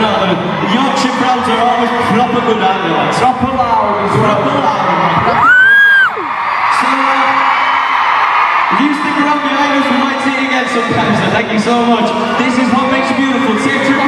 Your oh, The Yorkshire are always proper good, aren't they? Like, Proper loud proper loud. So, uh, you stick around behind us, we might see you again sometimes, so thank you so much. This is what makes you beautiful. Take